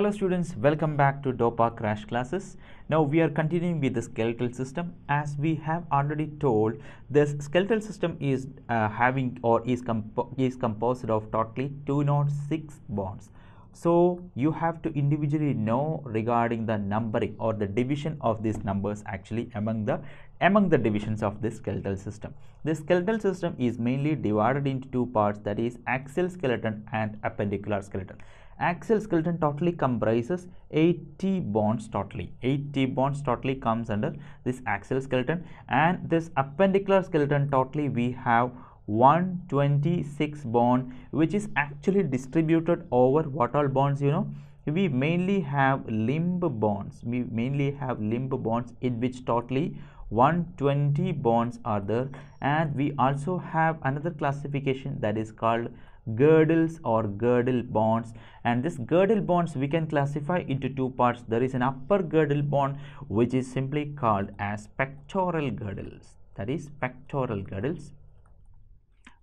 Hello students, welcome back to DOPA crash classes. Now we are continuing with the skeletal system. As we have already told, this skeletal system is uh, having or is, compo is composed of totally 206 bonds. So you have to individually know regarding the numbering or the division of these numbers actually among the among the divisions of this skeletal system. The skeletal system is mainly divided into two parts that is axial skeleton and appendicular skeleton axial skeleton totally comprises 80 bonds totally. 80 bonds totally comes under this axial skeleton. And this appendicular skeleton totally we have 126 bond which is actually distributed over what all bonds you know? We mainly have limb bonds. We mainly have limb bonds in which totally 120 bonds are there. And we also have another classification that is called girdles or girdle bonds. And this girdle bonds we can classify into two parts. There is an upper girdle bond which is simply called as pectoral girdles. That is pectoral girdles.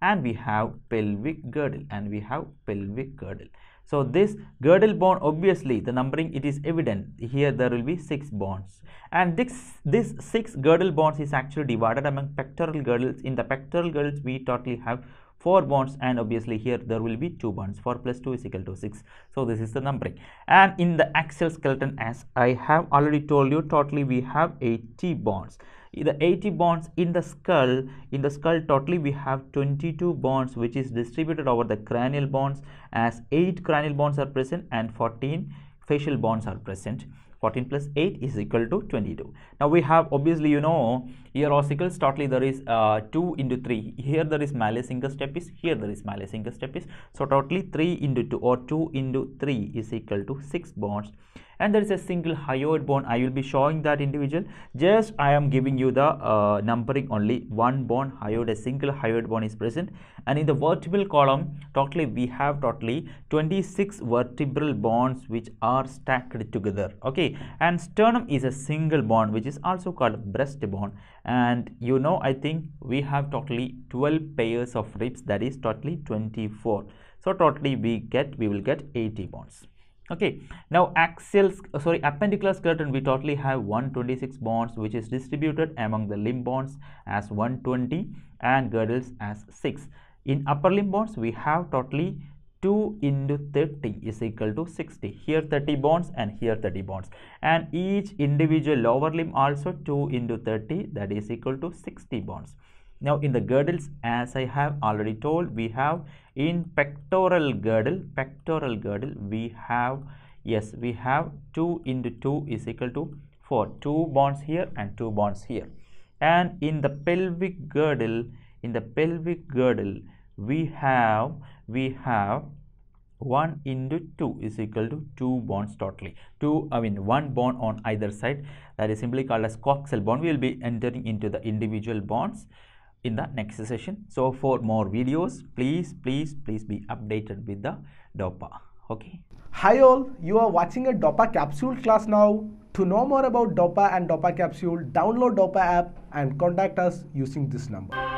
And we have pelvic girdle and we have pelvic girdle so this girdle bond obviously the numbering it is evident. Here there will be six bonds and this this six girdle bonds is actually divided among pectoral girdles. In the pectoral girdles we totally have 4 bonds and obviously here there will be 2 bonds 4 plus 2 is equal to 6 so this is the numbering. And in the axial skeleton as I have already told you totally we have 80 bonds the 80 bonds in the skull in the skull totally we have 22 bonds which is distributed over the cranial bonds as 8 cranial bonds are present and 14 facial bonds are present. 14 plus 8 is equal to 22 now we have obviously you know here ossicles totally there is uh, 2 into 3 here there is malleus incus stapes here there is malleus incus stapes so totally 3 into 2 or 2 into 3 is equal to 6 bonds and there is a single hyoid bond i will be showing that individual. Just i am giving you the uh, numbering only. One bond hyoid a single hyoid bond is present. And in the vertebral column totally we have totally 26 vertebral bonds which are stacked together. Okay? And sternum is a single bond which is also called breast bond and you know i think we have totally 12 pairs of ribs. That is totally 24 so totally we get we will get 80 bonds okay. Now axial uh, sorry appendicular skeleton we totally have 126 bonds which is distributed among the limb bonds as 120 and girdles as 6 in upper limb bonds we have totally 2 into 30 is equal to 60 here 30 bonds and here 30 bonds. And each individual lower limb also 2 into 30 that is equal to 60 bonds now in the girdles as I have already told we have in pectoral girdle pectoral girdle we have yes we have 2 into 2 is equal to 4 2 bonds here and 2 bonds here. And in the pelvic girdle in the pelvic girdle we have we have 1 into 2 is equal to 2 bonds totally. 2 i mean 1 bond on either side that is simply called as coxal bond we will be entering into the individual bonds in the next session. So for more videos, please, please, please be updated with the DOPA. Okay. Hi all, you are watching a DOPA capsule class now. To know more about DOPA and DOPA capsule, download DOPA app and contact us using this number.